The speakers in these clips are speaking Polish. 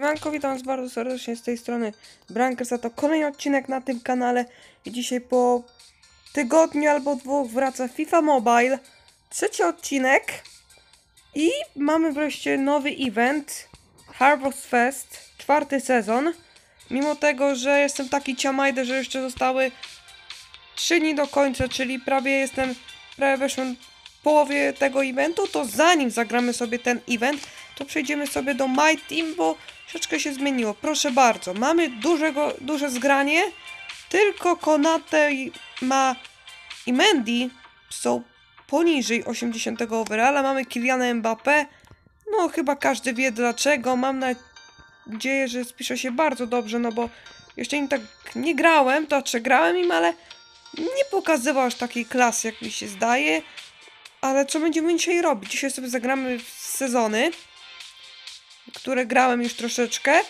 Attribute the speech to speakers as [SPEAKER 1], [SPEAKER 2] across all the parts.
[SPEAKER 1] Siemanko, witam was bardzo serdecznie z tej strony Brankers, a to kolejny odcinek na tym kanale. I dzisiaj po tygodniu albo dwóch wraca FIFA Mobile, trzeci odcinek. I mamy wreszcie nowy event Harvest Fest, czwarty sezon, mimo tego, że jestem taki ciamajdy, że jeszcze zostały trzy dni do końca, czyli prawie jestem, prawie weszłem połowie tego eventu, to zanim zagramy sobie ten event, to przejdziemy sobie do My Team, bo troszeczkę się zmieniło. Proszę bardzo, mamy dużego, duże zgranie, tylko Konate ma i Mendy są poniżej 80 overalla, mamy Kyliana Mbappé, no chyba każdy wie dlaczego, mam nadzieję, że spisze się bardzo dobrze, no bo jeszcze nim tak nie grałem, to czy grałem im, ale nie pokazywał aż takiej klasy, jak mi się zdaje. Ale co będziemy dzisiaj robić? Dzisiaj sobie zagramy w sezony, które grałem już troszeczkę.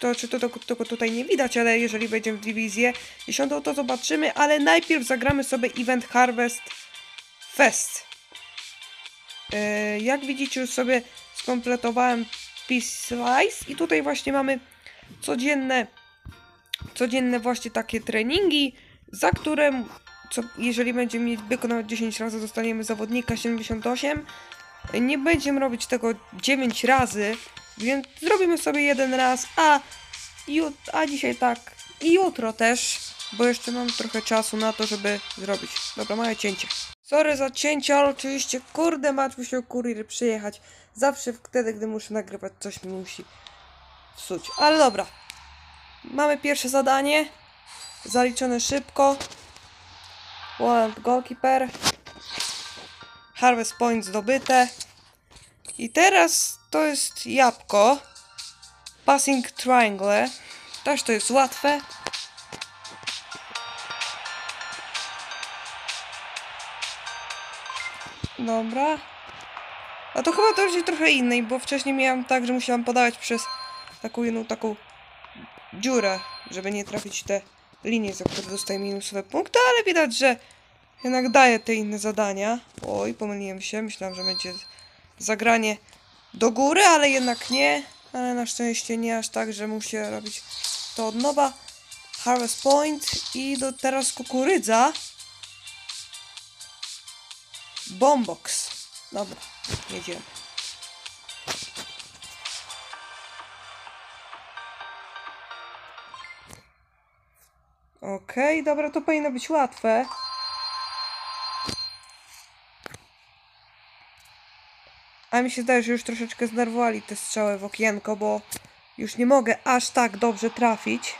[SPEAKER 1] To czy to tylko to, tutaj nie widać, ale jeżeli wejdziemy w dywizję dziesiątą, to zobaczymy. Ale najpierw zagramy sobie Event Harvest Fest. E, jak widzicie, już sobie skompletowałem Peace Slice i tutaj właśnie mamy codzienne codzienne właśnie takie treningi, za które, co, jeżeli będziemy wykonać 10 razy, dostaniemy zawodnika 78. Nie będziemy robić tego 9 razy, więc zrobimy sobie jeden raz, a, a dzisiaj tak i jutro też, bo jeszcze mam trochę czasu na to, żeby zrobić. Dobra, małe cięcie. Sorry za cięcie, ale oczywiście, kurde, mać musiał kurier przyjechać. Zawsze wtedy, gdy muszę nagrywać, coś mi musi psuć. Ale dobra, Mamy pierwsze zadanie. Zaliczone szybko. Wallet goalkeeper. Harvest point zdobyte. I teraz to jest jabłko. Passing triangle. Też to jest łatwe. Dobra. A to chyba to jest trochę innej, bo wcześniej miałam tak, że musiałam podawać przez taką jedną taką dziurę, żeby nie trafić te linie, za które dostaję minusowe punkty, ale widać, że jednak daje te inne zadania. Oj, pomyliłem się, myślałam, że będzie zagranie do góry, ale jednak nie. Ale na szczęście nie aż tak, że muszę robić to od nowa. Harvest Point i do teraz kukurydza. Bombox. Dobra, jedziemy. Okej, dobra, to powinno być łatwe. A mi się zdaje, że już troszeczkę znerwowali te strzały w okienko, bo już nie mogę aż tak dobrze trafić.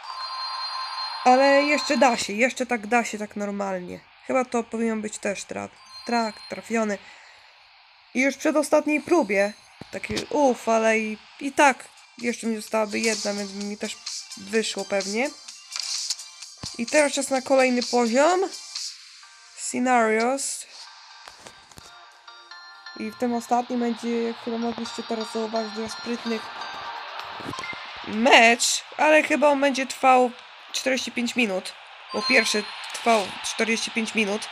[SPEAKER 1] Ale jeszcze da się, jeszcze tak da się tak normalnie. Chyba to powinien być też traf, trak, trafiony. I już przed ostatniej próbie. Taki uff, ale i, i tak jeszcze mi zostałaby jedna, więc mi też wyszło pewnie. I teraz czas na kolejny poziom. Scenarios. I w tym ostatnim będzie, chyba mogliście teraz zauważyć, dla mecz, ale chyba on będzie trwał 45 minut. Bo pierwszy trwał 45 minut.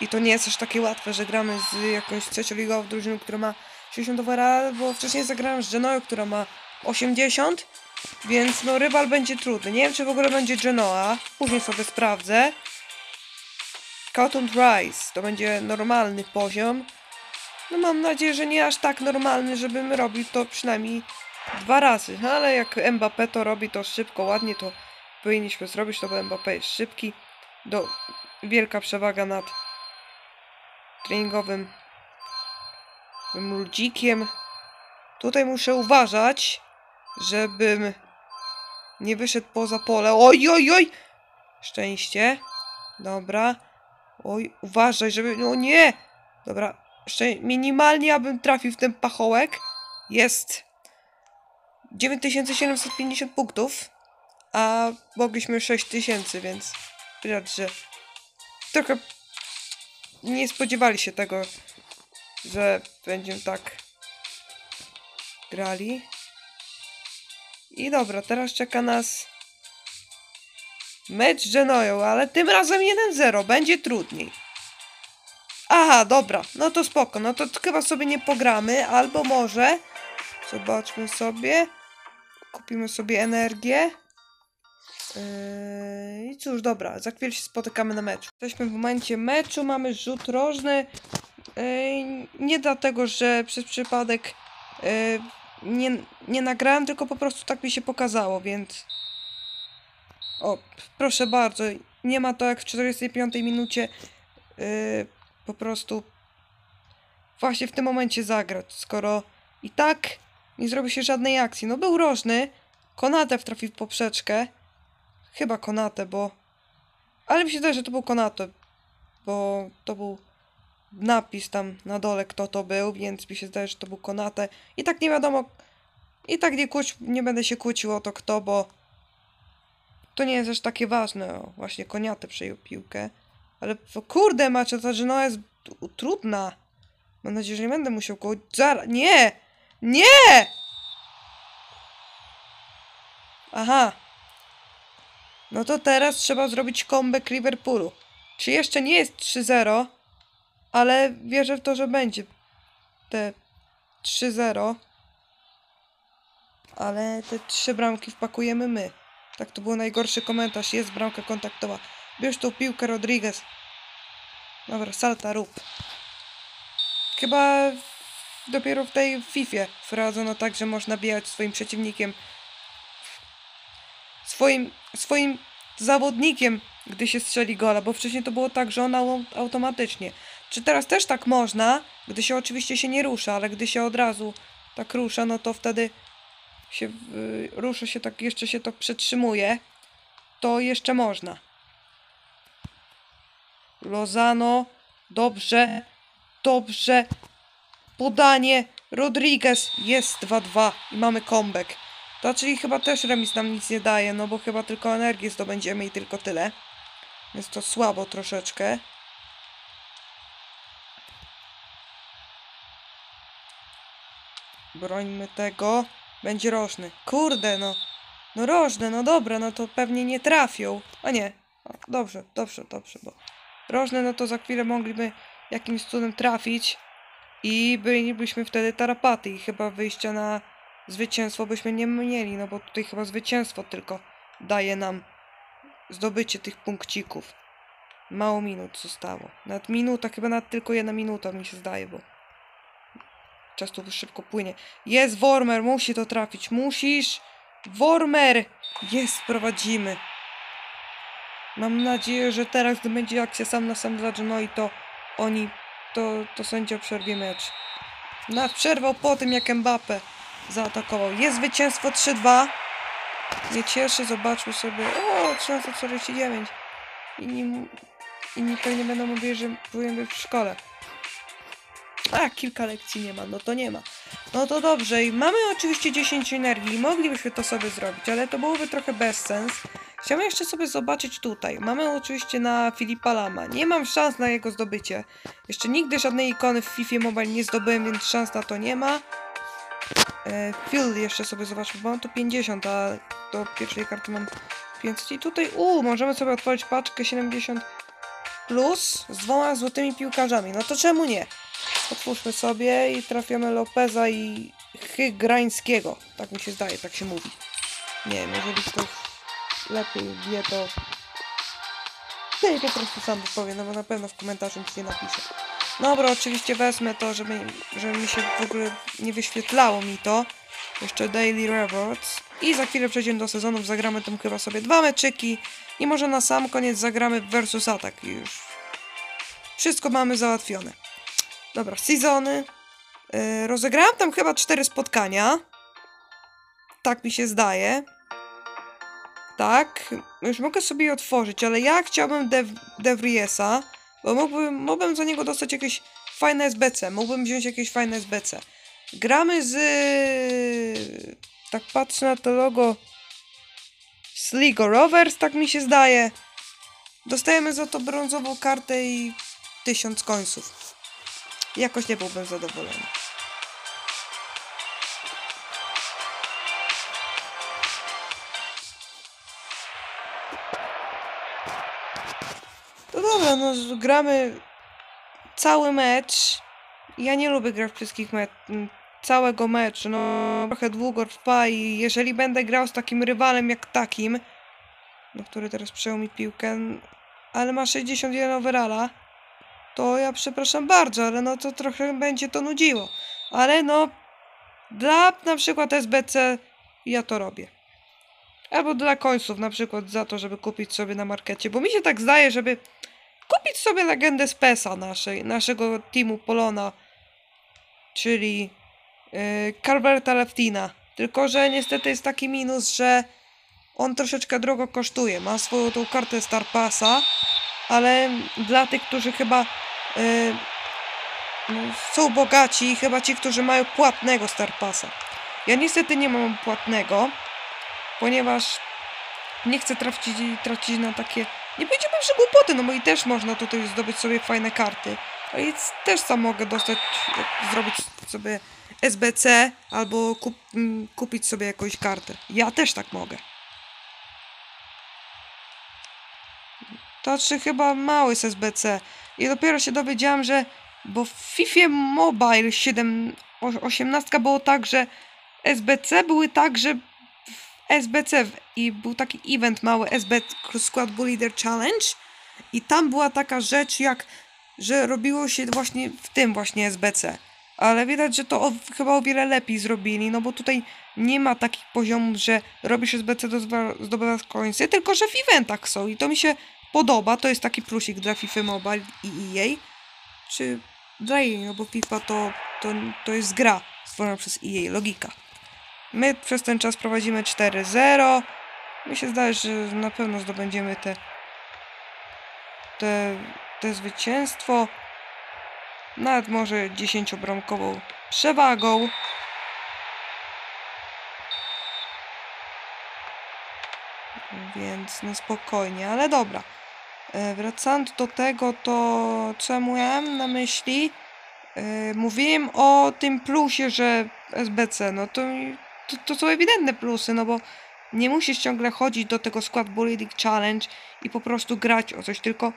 [SPEAKER 1] I to nie jest aż takie łatwe, że gramy z jakąś trzecioligową drużyną, która ma 60 overall, bo wcześniej zagrałem z Genoa, która ma 80. Więc no rywal będzie trudny. Nie wiem czy w ogóle będzie Genoa. Później sobie sprawdzę. Cotton Rice to będzie normalny poziom. No mam nadzieję, że nie aż tak normalny, żebym robił to przynajmniej dwa razy. Ale jak Mbappé to robi to szybko, ładnie to powinniśmy zrobić, to bo Mbappé jest szybki. Do, wielka przewaga nad treningowym ludzikiem. Tutaj muszę uważać, żebym nie wyszedł poza pole. Oj, oj, oj! Szczęście. Dobra. Oj, uważaj, żeby... No nie! Dobra. Minimalnie, abym trafił w ten pachołek. Jest 9750 punktów, a mogliśmy 6000, więc widać, że trochę nie spodziewali się tego, że będziemy tak grali. I dobra, teraz czeka nas mecz z Genoją, ale tym razem 1-0, będzie trudniej. Aha, dobra, no to spoko, no to chyba sobie nie pogramy, albo może, zobaczmy sobie, kupimy sobie energię. Yy, I cóż, dobra, za chwilę się spotykamy na meczu. Jesteśmy w momencie meczu, mamy rzut rożny. Yy, nie dlatego, że przez przypadek yy, nie, nie nagrałem, tylko po prostu tak mi się pokazało, więc... O, proszę bardzo, nie ma to jak w 45 minucie yy, po prostu właśnie w tym momencie zagrać, skoro i tak nie zrobi się żadnej akcji. No był rożny, Konate wtrafił w poprzeczkę, chyba Konate, bo... Ale mi się wydaje, że to był Konate, bo to był napis tam na dole, kto to był, więc mi się zdaje, że to był Konate. I tak nie wiadomo, i tak nie, kłóć, nie będę się kłócił o to kto, bo to nie jest aż takie ważne. O, właśnie Koniate przejął piłkę. Ale kurde, macie, ta Genoa jest trudna. Mam nadzieję, że nie będę musiał koło... Zara... Nie! Nie! Aha. No to teraz trzeba zrobić comeback Liverpoolu. Czy jeszcze nie jest 3-0, ale wierzę w to, że będzie te 3-0. Ale te trzy bramki wpakujemy my. Tak to był najgorszy komentarz. Jest bramka kontaktowa. Bierz tą piłkę Rodriguez. Dobra, salta rób. Chyba dopiero w tej Fifie wprowadzono tak, że można bijać swoim przeciwnikiem. Swoim, swoim zawodnikiem, gdy się strzeli gola, bo wcześniej to było tak, że on au- automatycznie. Czy teraz też tak można, gdy się oczywiście się nie rusza, ale gdy się od razu tak rusza, no to wtedy się y, rusza się tak, jeszcze się to przetrzymuje, to jeszcze można. Lozano, dobrze, dobrze, podanie, Rodriguez, jest 2-2 i mamy comeback. To czyli chyba też remis nam nic nie daje, no bo chyba tylko energię zdobędziemy i tylko tyle. Więc to słabo troszeczkę. Brońmy tego. Będzie rożny. Kurde, no. No rożny, no dobra, no to pewnie nie trafią. A nie. O, dobrze, dobrze, dobrze, bo rożne, no to za chwilę mogliby jakimś cudem trafić i bylibyśmy wtedy tarapaty i chyba wyjścia na zwycięstwo byśmy nie mieli, no bo tutaj chyba zwycięstwo tylko daje nam zdobycie tych punkcików. Mało minut zostało. Nawet minuta, chyba nawet tylko jedna minuta mi się zdaje, bo czas tu szybko płynie. Jest Wormer, musi to trafić, musisz! Wormer! Jest, prowadzimy. Mam nadzieję, że teraz, gdy będzie akcja sam na sam dla Genoi, to oni, to, to sędzia przerwie mecz. Nas przerwał po tym, jak Mbappe zaatakował. Jest zwycięstwo 3-2. Nie cieszy, zobaczmy sobie. O, 1349. Inni, inni pewnie będą mówili, że być w szkole. A, kilka lekcji nie ma, no to nie ma. No to dobrze, i mamy oczywiście 10 energii, moglibyśmy to sobie zrobić, ale to byłoby trochę bez sens. Chciałem jeszcze sobie zobaczyć tutaj. Mamy oczywiście na Filipa Lama. Nie mam szans na jego zdobycie. Jeszcze nigdy żadnej ikony w FIFA Mobile nie zdobyłem, więc szans na to nie ma. E, Phil jeszcze sobie zobaczmy, bo mam tu 50, a do pierwszej karty mam 500. I tutaj, u, możemy sobie otworzyć paczkę 70 plus z dwoma złotymi piłkarzami. No to czemu nie? Otwórzmy sobie i trafiamy Lopeza i Hygrańskiego. Tak mi się zdaje, tak się mówi. Nie wiem, jeżeli ktoś lepiej wie, to to po prostu sam wypowie, no bo na pewno w komentarzu nic nie napisze. Dobra, oczywiście wezmę to, żeby, żeby mi się w ogóle nie wyświetlało mi to. Jeszcze Daily Rewards. I za chwilę przejdziemy do sezonów, zagramy tam chyba sobie dwa meczyki. I może na sam koniec zagramy Versus Attack i już. Wszystko mamy załatwione. Dobra, sezony. Yy, rozegrałem tam chyba cztery spotkania. Tak mi się zdaje. Tak, już mogę sobie je otworzyć, ale ja chciałbym Devriesa, bo mógłbym, mógłbym za niego dostać jakieś fajne SBC, mógłbym wziąć jakieś fajne SBC. Gramy z... Tak patrzę na to logo Sligo Rovers, tak mi się zdaje. Dostajemy za to brązową kartę i tysiąc końców. Jakoś nie byłbym zadowolony. No dobra, no gramy cały mecz. Ja nie lubię grać wszystkich me- m, całego meczu. No, trochę długo trwa i jeżeli będę grał z takim rywalem jak takim, no, który teraz przejął mi piłkę, ale ma 61 overalla, to ja przepraszam bardzo, ale no to trochę będzie to nudziło. Ale no, dla na przykład SBC ja to robię. Albo dla końców na przykład za to, żeby kupić sobie na markecie, bo mi się tak zdaje, żeby kupić sobie legendę z PESA naszej, naszego teamu Polona, czyli yy, Carberta Leftina. Tylko, że niestety jest taki minus, że on troszeczkę drogo kosztuje. Ma swoją tą kartę Star Passa, ale dla tych, którzy chyba yy, są bogaci, chyba ci, którzy mają płatnego Star Passa. Ja niestety nie mam płatnego, ponieważ nie chcę tracić, tracić na takie nie powiedziałbym, że głupoty, no bo i też można tutaj zdobyć sobie fajne karty. Ale i też sam mogę dostać, zrobić sobie SBC albo kup, mm, kupić sobie jakąś kartę. Ja też tak mogę. To czy chyba mały z SBC. I dopiero się dowiedziałam, że bo w FIFA Mobile 7, 18 było tak, że SBC były tak, że SBC i był taki event mały SB Squad Bull Leader Challenge i tam była taka rzecz jak, że robiło się właśnie w tym właśnie SBC. Ale widać, że to o, chyba o wiele lepiej zrobili, no bo tutaj nie ma takich poziomów, że robisz SBC do zdobywasz końce, tylko że w eventach są i to mi się podoba, to jest taki plusik dla FIFA Mobile i EA, czy dla EA, no bo FIFA to, to, to jest gra stworzona przez EA, logika. My przez ten czas prowadzimy 4-0. Mi się zdaje, że na pewno zdobędziemy te, te, te zwycięstwo. Nawet może 10-bramkową przewagą. Więc no spokojnie, ale dobra. E, wracając do tego, to co miałem na myśli? E, mówiłem o tym plusie, że SBC, no to to, to są ewidentne plusy, no bo nie musisz ciągle chodzić do tego skład Bullying Challenge i po prostu grać o coś, tylko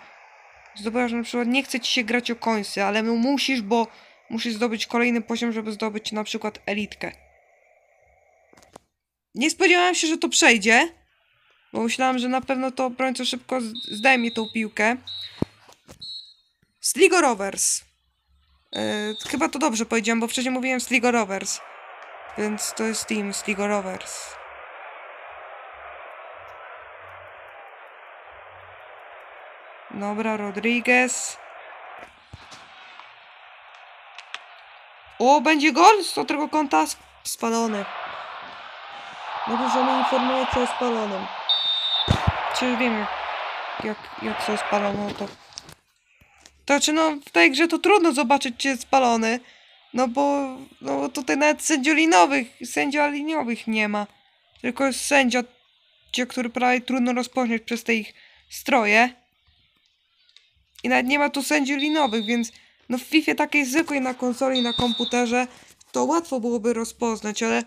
[SPEAKER 1] zdobywasz na przykład, nie chce ci się grać o końce, ale musisz, bo musisz zdobyć kolejny poziom, żeby zdobyć na przykład elitkę. Nie spodziewałem się, że to przejdzie, bo myślałem, że na pewno to obrońca szybko zdejmie tą piłkę. Sligo Rovers. Yy, chyba to dobrze powiedziałem, bo wcześniej mówiłem Sligo Rovers. Więc to jest team Sligo Rovers. Dobra, Rodriguez. O, będzie gol z tego kąta spalony. No dużo mi informujecie o spalonym. Czy wiem jak, jak, jak są spalone, to... To czy no w tej grze to trudno zobaczyć czy jest spalony. No bo, no tutaj nawet sędziolinowych, sędzioliniowych nie ma. Tylko jest sędzia, który prawie trudno rozpoznać przez te ich stroje. I nawet nie ma tu sędziolinowych, więc no w FIFA takiej zwykłej na konsoli, na komputerze, to łatwo byłoby rozpoznać, ale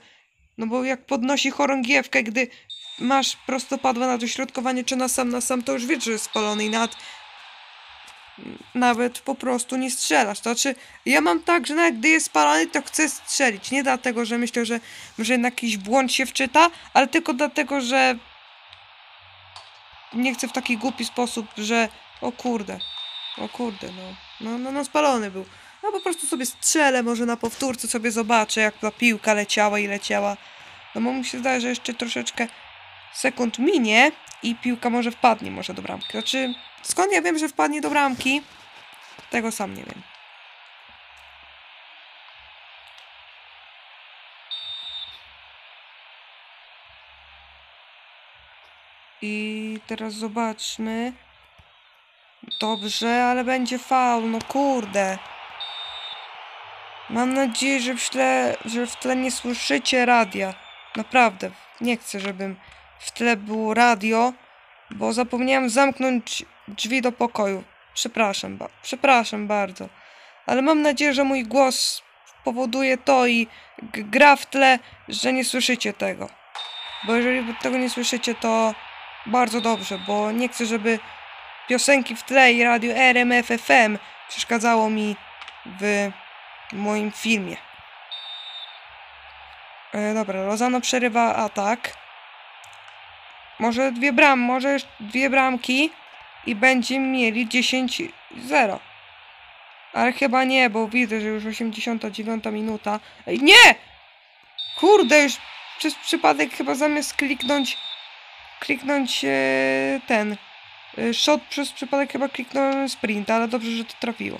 [SPEAKER 1] no bo jak podnosi chorągiewkę, gdy masz prostopadłe na dośrodkowanie czy na sam na sam, to już wiesz, że jest spalony i nawet nawet po prostu nie strzelasz. To znaczy, ja mam tak, że nawet gdy jest spalony, to chcę strzelić. Nie dlatego, że myślę, że może jednak jakiś błąd się wczyta, ale tylko dlatego, że nie chcę w taki głupi sposób, że o kurde, o kurde, no, no, no, no spalony był. No po prostu sobie strzelę, może na powtórce sobie zobaczę, jak ta piłka leciała i leciała. No bo mi się zdaje, że jeszcze troszeczkę sekund minie i piłka może wpadnie może do bramki. Znaczy, skąd ja wiem, że wpadnie do bramki? Tego sam nie wiem. I teraz zobaczmy. Dobrze, ale będzie faul, no kurde. Mam nadzieję, że w tle, że w tle nie słyszycie radia. Naprawdę, nie chcę, żebym w tle było radio, bo zapomniałem zamknąć drzwi do pokoju. Przepraszam, ba przepraszam bardzo. Ale mam nadzieję, że mój głos powoduje to i gra w tle, że nie słyszycie tego. Bo jeżeli tego nie słyszycie, to bardzo dobrze, bo nie chcę, żeby piosenki w tle i radio RMF FM przeszkadzało mi w moim filmie. E, dobra, Lozano przerywa atak. Może dwie bram, może dwie bramki i będziemy mieli 10-0. Ale chyba nie, bo widzę, że już 89 minuta. Ej, nie! Kurde, już przez przypadek chyba zamiast kliknąć kliknąć e, ten e, shot przez przypadek chyba kliknąłem sprint, ale dobrze, że to trafiło.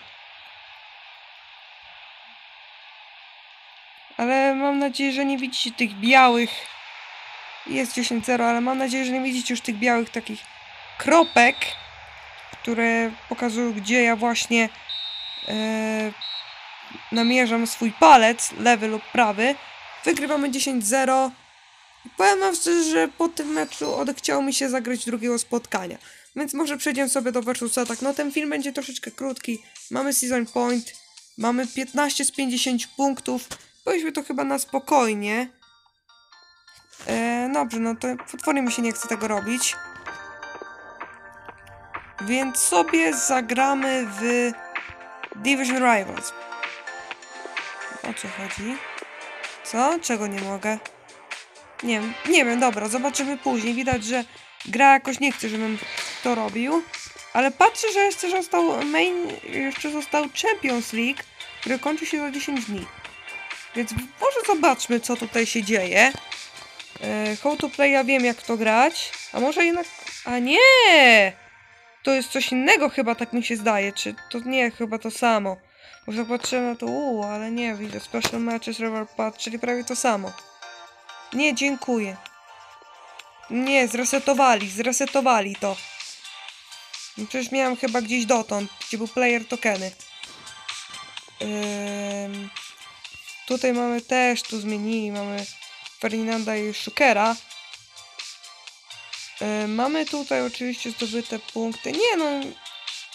[SPEAKER 1] Ale mam nadzieję, że nie widzicie tych białych. Jest 10-0, ale mam nadzieję, że nie widzicie już tych białych takich kropek, które pokazują, gdzie ja właśnie e, namierzam swój palec, lewy lub prawy. Wygrywamy 10-0. I Powiem wam szczerze, że po tym meczu odechciało mi się zagrać drugiego spotkania. Więc może przejdziemy sobie do versusa. Tak, no ten film będzie troszeczkę krótki. Mamy season point. Mamy 15 z 50 punktów. Powiedzmy to chyba na spokojnie. E, dobrze, no to potwornie mi się nie chce tego robić. Więc sobie zagramy w Division Rivals. O co chodzi? Co? Czego nie mogę? Nie nie wiem, dobra, zobaczymy później. Widać, że gra jakoś nie chce, żebym to robił. Ale patrzę, że jeszcze został main, jeszcze został Champions League, który kończy się za 10 dni. Więc może zobaczmy, co tutaj się dzieje. E, how to play, ja wiem jak to grać. A może jednak... A nie! To jest coś innego chyba, tak mi się zdaje. Czy to nie, chyba to samo. Może patrzymy na to, uuu, ale nie, widzę. Special Matches, River Path, czyli prawie to samo. Nie, dziękuję. Nie, zresetowali, zresetowali to. No Przecież miałem chyba gdzieś dotąd, gdzie był player tokeny. Ym, tutaj mamy też, tu zmienili, mamy Ferdinanda i Szukera. Ym, mamy tutaj oczywiście zdobyte punkty. Nie no,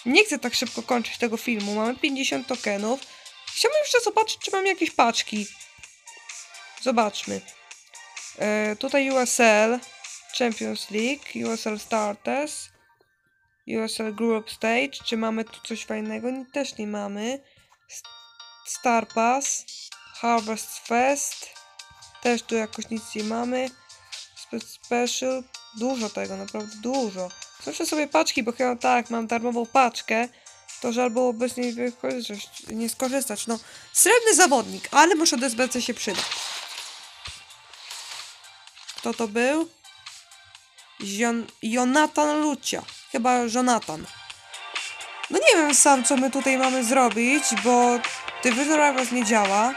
[SPEAKER 1] nie chcę tak szybko kończyć tego filmu. Mamy 50 tokenów. Chciałbym jeszcze zobaczyć, czy mam jakieś paczki. Zobaczmy. E, tutaj USL, Champions League, USL Starters, USL Group Stage. Czy mamy tu coś fajnego? Też nie mamy. Star Pass, Harvest Fest. Też tu jakoś nic nie mamy. Spe special. Dużo tego, naprawdę dużo. Zobaczę sobie paczki, bo chyba tak, mam darmową paczkę. To żal było bez niej nie skorzystać. No, srebrny zawodnik, ale może do SBC się przyda. Kto to był? Jon Jonathan Lucia. Chyba Jonathan. No nie wiem sam, co my tutaj mamy zrobić, bo Division Rivals nie działa.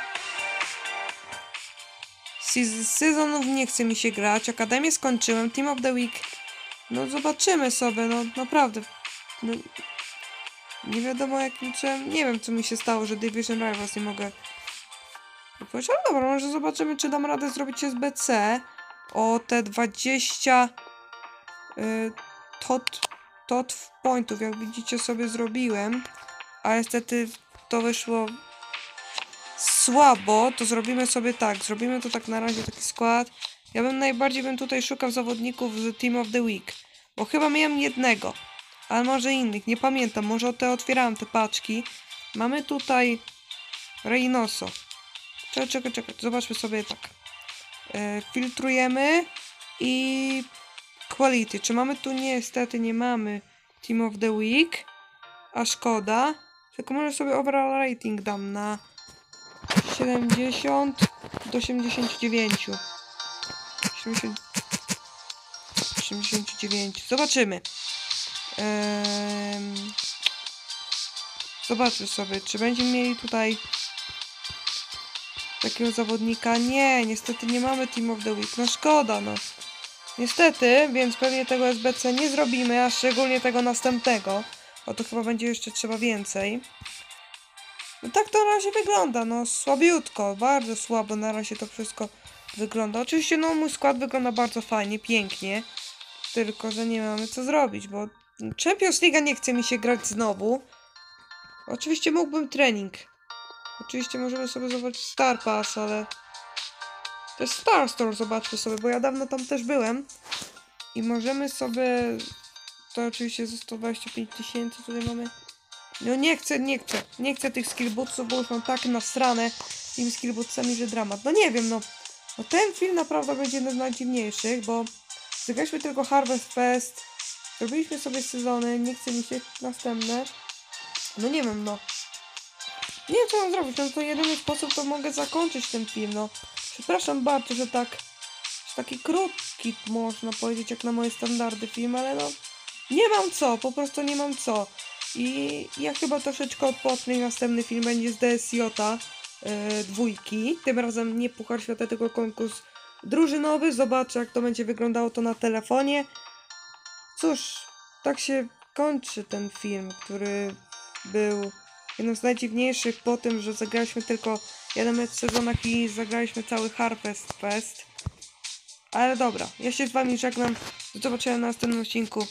[SPEAKER 1] Sez- Sezonów nie chce mi się grać. Akademię skończyłem. Team of the Week. No zobaczymy sobie, no naprawdę. No, nie wiadomo jakim czym. Nie wiem, co mi się stało, że Division Rivals nie mogę. Powiedzieć, ale dobra, może zobaczymy, czy dam radę zrobić SBC o te 20 y, tot, tot pointów, jak widzicie sobie zrobiłem, a niestety to wyszło słabo, to zrobimy sobie tak, zrobimy to tak na razie taki skład. Ja bym najbardziej bym tutaj szukał zawodników z Team of the Week, bo chyba miałem jednego, ale może innych, nie pamiętam, może te otwierałem te paczki. Mamy tutaj Reynoso. Czekaj, czekaj, czekaj, zobaczmy sobie tak e, filtrujemy i quality. Czy mamy tu? Niestety nie mamy Team of the Week, a szkoda. Tylko może sobie overall rating dam na 70 do 89. 70, 89. Zobaczymy. Ehm, zobaczmy sobie, czy będziemy mieli tutaj takiego zawodnika. Nie, niestety nie mamy Team of the Week. No szkoda, no. Niestety, więc pewnie tego SBC nie zrobimy, a szczególnie tego następnego. Bo to chyba będzie jeszcze trzeba więcej. No tak to na razie wygląda, no słabiutko, bardzo słabo na razie to wszystko wygląda. Oczywiście no mój skład wygląda bardzo fajnie, pięknie. Tylko, że nie mamy co zrobić, bo Champions League nie chce mi się grać znowu. Oczywiście mógłbym trening Oczywiście możemy sobie zobaczyć Star Pass, ale... To jest Star Store, zobaczmy sobie, bo ja dawno tam też byłem. I możemy sobie... To oczywiście za 125 tysięcy tutaj mamy... No nie chcę, nie chcę. Nie chcę tych skillbootsów, bo już mam tak nasrane tymi skillbootsami, że dramat. No nie wiem, no. No ten film naprawdę będzie jeden z najdziwniejszych, bo zagraliśmy tylko Harvest Fest, robiliśmy sobie sezony, nie chce mi się następne. No nie wiem, no. Nie wiem co mam zrobić, no to jedyny sposób to mogę zakończyć ten film, no. Przepraszam bardzo, że tak, że taki krótki można powiedzieć jak na moje standardy film, ale no nie mam co, po prostu nie mam co. I ja chyba troszeczkę odpocznę następny film będzie z DSJ e, dwójki. Tym razem nie Puchar Świata, tylko konkurs drużynowy. Zobaczę jak to będzie wyglądało to na telefonie. Cóż, tak się kończy ten film, który był jednym z najdziwniejszych po tym, że zagraliśmy tylko jeden mecz w sezonach i zagraliśmy cały Harvest Fest. Ale dobra, ja się z wami żegnam. Do zobaczenia na następnym odcinku.